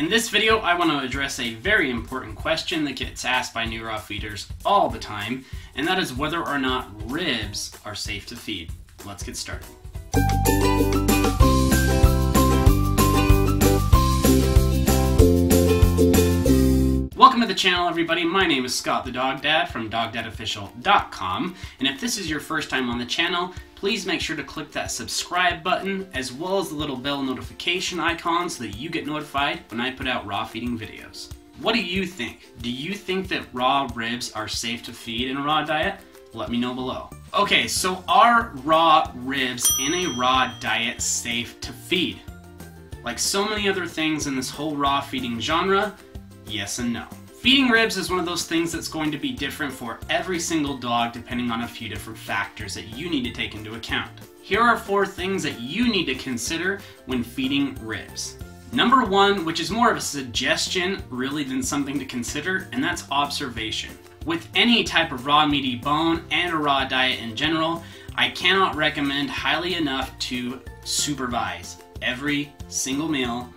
In this video, I want to address a very important question that gets asked by new raw feeders all the time, and that is whether or not ribs are safe to feed. Let's get started. Welcome to the channel, everybody. My name is Scott the Dog Dad from DogDadOfficial.com, and if this is your first time on the channel, please make sure to click that subscribe button as well as the little bell notification icon so that you get notified when I put out raw feeding videos. What do you think? Do you think that raw ribs are safe to feed in a raw diet? Let me know below. Okay, so are raw ribs in a raw diet safe to feed? Like so many other things in this whole raw feeding genre, Yes and no. Feeding ribs is one of those things that's going to be different for every single dog depending on a few different factors that you need to take into account. Here are four things that you need to consider when feeding ribs. Number one, which is more of a suggestion really than something to consider, and that's observation. With any type of raw meaty bone and a raw diet in general, I cannot recommend highly enough to supervise every single meal,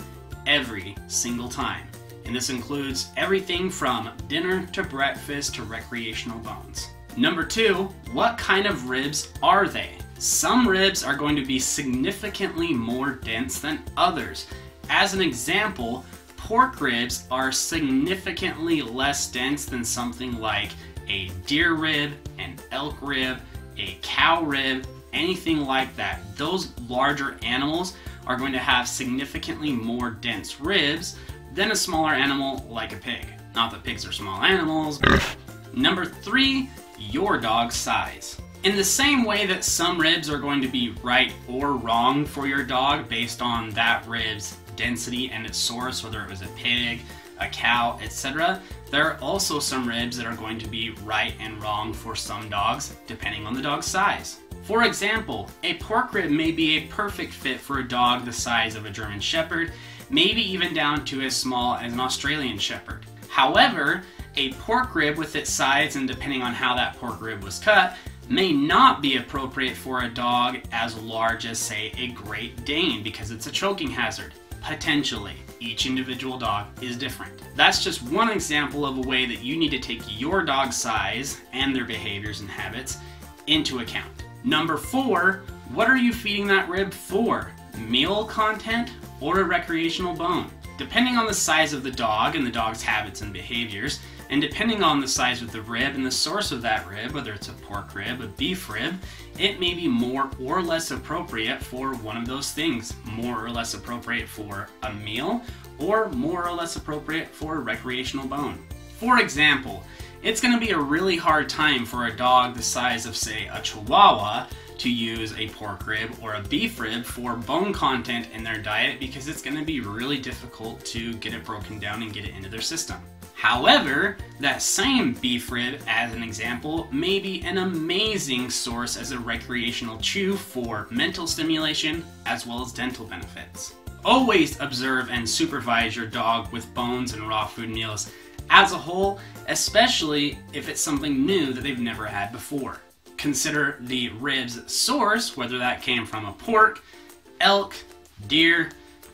every single time and this includes everything from dinner to breakfast to recreational bones. Number two, what kind of ribs are they? Some ribs are going to be significantly more dense than others. As an example, pork ribs are significantly less dense than something like a deer rib, an elk rib, a cow rib, anything like that. Those larger animals are going to have significantly more dense ribs than a smaller animal like a pig. Not that pigs are small animals. Number three, your dog's size. In the same way that some ribs are going to be right or wrong for your dog based on that rib's density and its source, whether it was a pig, a cow, etc., there are also some ribs that are going to be right and wrong for some dogs, depending on the dog's size. For example, a pork rib may be a perfect fit for a dog the size of a German Shepherd, maybe even down to as small as an Australian Shepherd. However, a pork rib with its size and depending on how that pork rib was cut may not be appropriate for a dog as large as, say, a Great Dane because it's a choking hazard. Potentially. Each individual dog is different. That's just one example of a way that you need to take your dog's size and their behaviors and habits into account. Number four, what are you feeding that rib for? Meal content or a recreational bone. Depending on the size of the dog and the dog's habits and behaviors, and depending on the size of the rib and the source of that rib, whether it's a pork rib, a beef rib, it may be more or less appropriate for one of those things. More or less appropriate for a meal, or more or less appropriate for a recreational bone. For example, it's going to be a really hard time for a dog the size of, say, a Chihuahua to use a pork rib or a beef rib for bone content in their diet because it's going to be really difficult to get it broken down and get it into their system. However, that same beef rib, as an example, may be an amazing source as a recreational chew for mental stimulation as well as dental benefits. Always observe and supervise your dog with bones and raw food meals as a whole, especially if it's something new that they've never had before. Consider the rib's source, whether that came from a pork, elk, deer,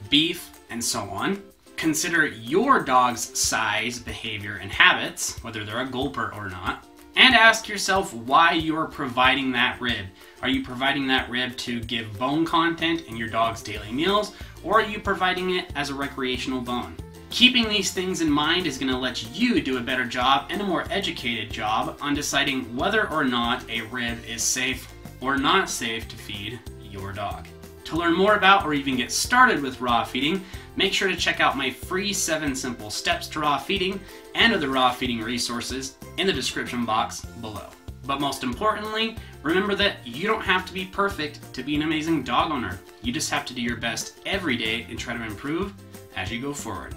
beef, and so on. Consider your dog's size, behavior, and habits, whether they're a gulper or not. And ask yourself why you're providing that rib. Are you providing that rib to give bone content in your dog's daily meals, or are you providing it as a recreational bone? Keeping these things in mind is going to let you do a better job and a more educated job on deciding whether or not a rib is safe or not safe to feed your dog. To learn more about or even get started with raw feeding, make sure to check out my free 7 simple steps to raw feeding and other raw feeding resources in the description box below. But most importantly, remember that you don't have to be perfect to be an amazing dog owner. You just have to do your best every day and try to improve as you go forward.